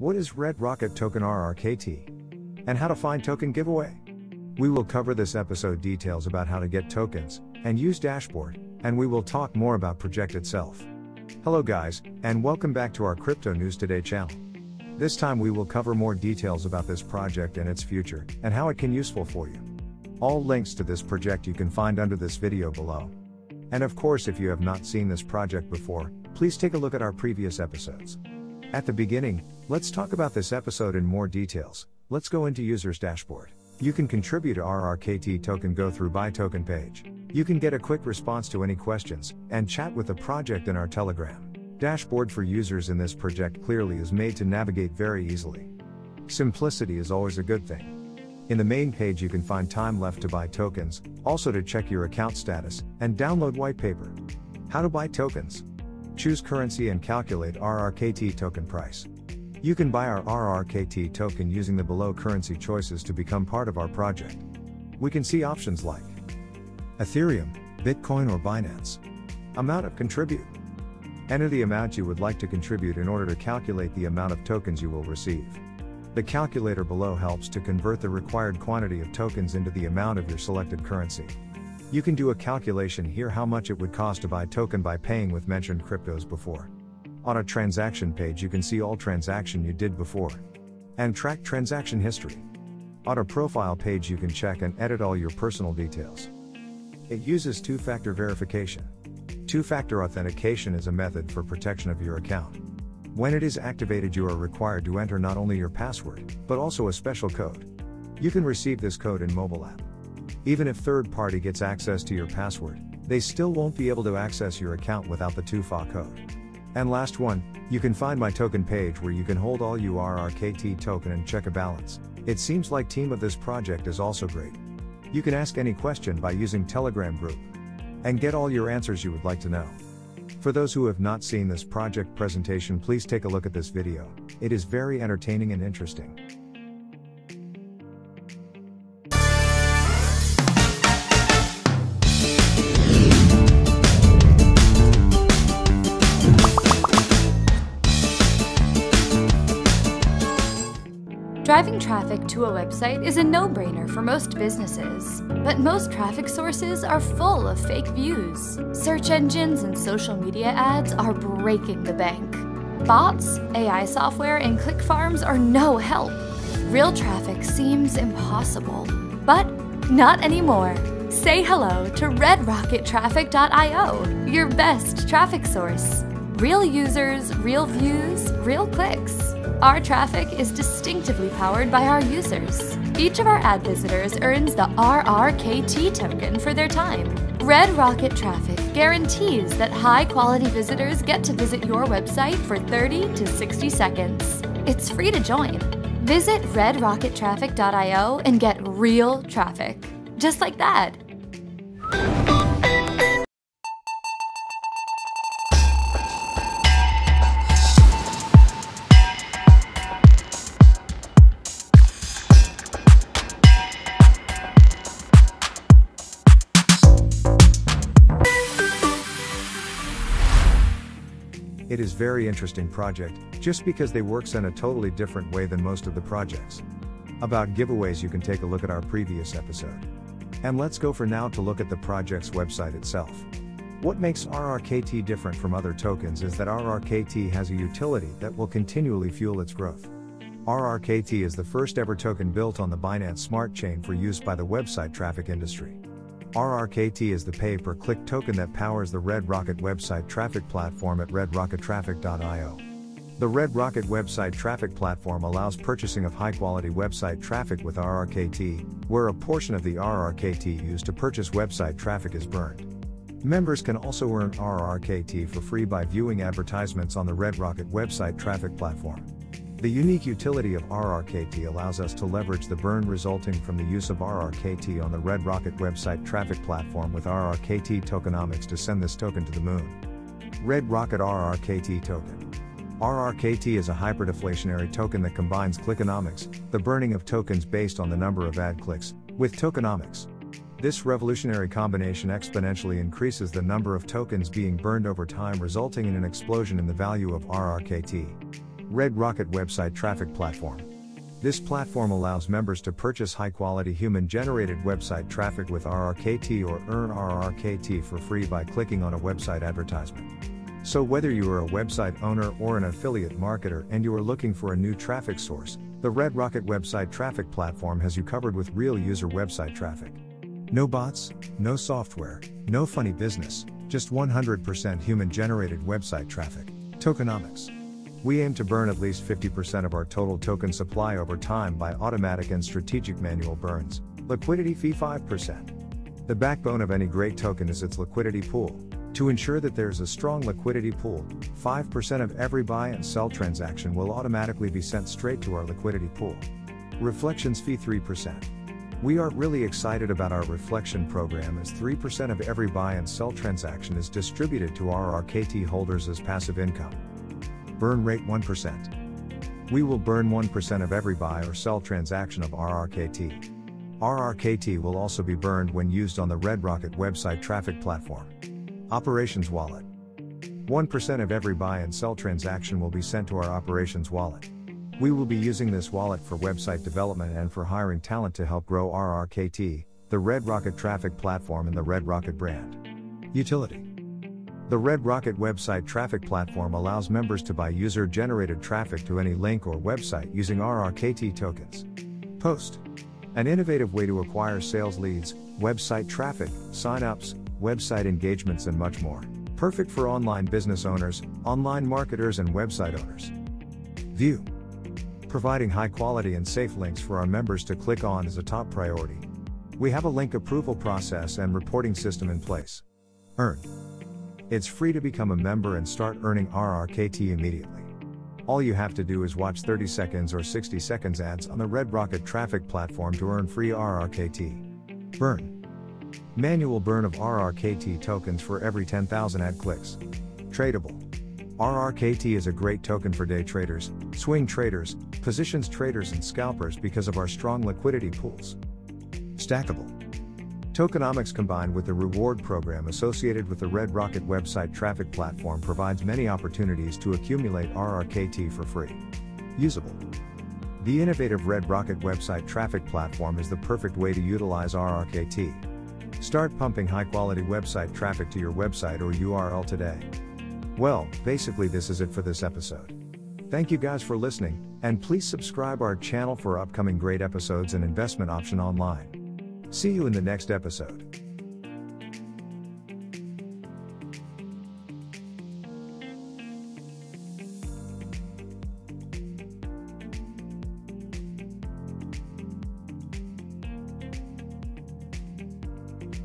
What is Red Rocket Token RRKT? And how to find token giveaway? We will cover this episode details about how to get tokens and use dashboard, and we will talk more about project itself. Hello guys, and welcome back to our Crypto News Today channel. This time we will cover more details about this project and its future, and how it can useful for you. All links to this project you can find under this video below. And of course if you have not seen this project before, please take a look at our previous episodes. At the beginning, let's talk about this episode in more details. Let's go into User's Dashboard. You can contribute to RRKT token go through buy token page. You can get a quick response to any questions, and chat with the project in our Telegram. Dashboard for users in this project clearly is made to navigate very easily. Simplicity is always a good thing. In the main page you can find time left to buy tokens, also to check your account status, and download white paper. How to buy tokens. Choose currency and calculate RRKT token price. You can buy our RRKT token using the below currency choices to become part of our project. We can see options like Ethereum, Bitcoin or Binance. Amount of contribute. Enter the amount you would like to contribute in order to calculate the amount of tokens you will receive. The calculator below helps to convert the required quantity of tokens into the amount of your selected currency. You can do a calculation here how much it would cost to buy token by paying with mentioned cryptos before. On a transaction page you can see all transaction you did before. And track transaction history. On a profile page you can check and edit all your personal details. It uses two-factor verification. Two-factor authentication is a method for protection of your account. When it is activated, you are required to enter not only your password, but also a special code. You can receive this code in mobile app. Even if third party gets access to your password, they still won't be able to access your account without the 2FA code. And last one, you can find my token page where you can hold all URRKT token and check a balance. It seems like team of this project is also great. You can ask any question by using Telegram group and get all your answers you would like to know. For those who have not seen this project presentation please take a look at this video, it is very entertaining and interesting. Driving traffic to a website is a no-brainer for most businesses, but most traffic sources are full of fake views. Search engines and social media ads are breaking the bank. Bots, AI software, and click farms are no help. Real traffic seems impossible, but not anymore. Say hello to redrockettraffic.io, your best traffic source. Real users, real views, real clicks. Our traffic is distinctively powered by our users. Each of our ad visitors earns the RRKT token for their time. Red Rocket Traffic guarantees that high quality visitors get to visit your website for 30 to 60 seconds. It's free to join. Visit redrockettraffic.io and get real traffic. Just like that. It is very interesting project, just because they works in a totally different way than most of the projects. About giveaways you can take a look at our previous episode. And let's go for now to look at the project's website itself. What makes RRKT different from other tokens is that RRKT has a utility that will continually fuel its growth. RRKT is the first ever token built on the Binance Smart Chain for use by the website traffic industry. RRKT is the pay per click token that powers the Red Rocket website traffic platform at redrockettraffic.io. The Red Rocket website traffic platform allows purchasing of high quality website traffic with RRKT, where a portion of the RRKT used to purchase website traffic is burned. Members can also earn RRKT for free by viewing advertisements on the Red Rocket website traffic platform. The unique utility of RRKT allows us to leverage the burn resulting from the use of RRKT on the Red Rocket website traffic platform with RRKT tokenomics to send this token to the moon. Red Rocket RRKT token. RRKT is a hyperdeflationary token that combines clickonomics, the burning of tokens based on the number of ad clicks, with tokenomics. This revolutionary combination exponentially increases the number of tokens being burned over time, resulting in an explosion in the value of RRKT. Red Rocket Website Traffic Platform. This platform allows members to purchase high quality human generated website traffic with RRKT or earn RRKT for free by clicking on a website advertisement. So, whether you are a website owner or an affiliate marketer and you are looking for a new traffic source, the Red Rocket Website Traffic Platform has you covered with real user website traffic. No bots, no software, no funny business, just 100% human generated website traffic. Tokenomics. We aim to burn at least 50% of our total token supply over time by automatic and strategic manual burns. Liquidity fee 5%. The backbone of any great token is its liquidity pool. To ensure that there's a strong liquidity pool, 5% of every buy and sell transaction will automatically be sent straight to our liquidity pool. Reflections fee 3%. We are really excited about our reflection program as 3% of every buy and sell transaction is distributed to our RKT holders as passive income. Burn rate 1%. We will burn 1% of every buy or sell transaction of RRKT. RRKT will also be burned when used on the Red Rocket website traffic platform. Operations Wallet. 1% of every buy and sell transaction will be sent to our Operations Wallet. We will be using this wallet for website development and for hiring talent to help grow RRKT, the Red Rocket traffic platform, and the Red Rocket brand. Utility the Red Rocket website traffic platform allows members to buy user generated traffic to any link or website using RRKT tokens. Post an innovative way to acquire sales leads, website traffic, sign-ups, website engagements and much more. Perfect for online business owners, online marketers and website owners. View. Providing high quality and safe links for our members to click on is a top priority. We have a link approval process and reporting system in place. Earn. It's free to become a member and start earning RRKT immediately. All you have to do is watch 30 seconds or 60 seconds ads on the Red Rocket traffic platform to earn free RRKT. Burn. Manual burn of RRKT tokens for every 10,000 ad clicks. Tradable. RRKT is a great token for day traders, swing traders, positions traders, and scalpers because of our strong liquidity pools. Stackable. Tokenomics combined with the reward program associated with the Red Rocket website traffic platform provides many opportunities to accumulate RRKT for free. Usable. The innovative Red Rocket website traffic platform is the perfect way to utilize RRKT. Start pumping high quality website traffic to your website or URL today. Well, basically, this is it for this episode. Thank you guys for listening, and please subscribe our channel for upcoming great episodes and investment option online. See you in the next episode.